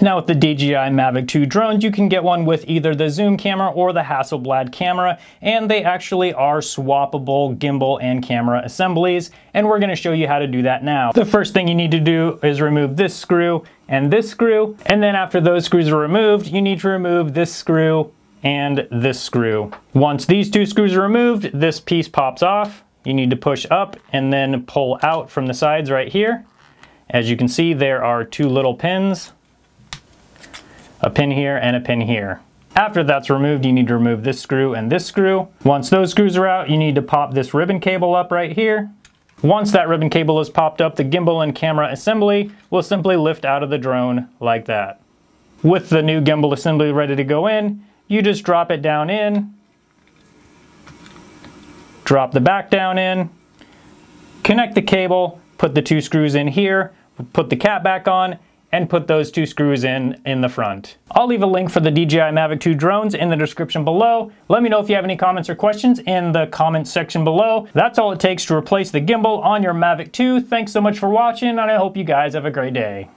Now with the DJI Mavic 2 drones, you can get one with either the zoom camera or the Hasselblad camera, and they actually are swappable gimbal and camera assemblies, and we're gonna show you how to do that now. The first thing you need to do is remove this screw and this screw, and then after those screws are removed, you need to remove this screw and this screw. Once these two screws are removed, this piece pops off. You need to push up and then pull out from the sides right here. As you can see, there are two little pins a pin here and a pin here. After that's removed, you need to remove this screw and this screw. Once those screws are out, you need to pop this ribbon cable up right here. Once that ribbon cable is popped up, the gimbal and camera assembly will simply lift out of the drone like that. With the new gimbal assembly ready to go in, you just drop it down in, drop the back down in, connect the cable, put the two screws in here, put the cap back on, and put those two screws in in the front. I'll leave a link for the DJI Mavic 2 drones in the description below. Let me know if you have any comments or questions in the comments section below. That's all it takes to replace the gimbal on your Mavic 2. Thanks so much for watching and I hope you guys have a great day.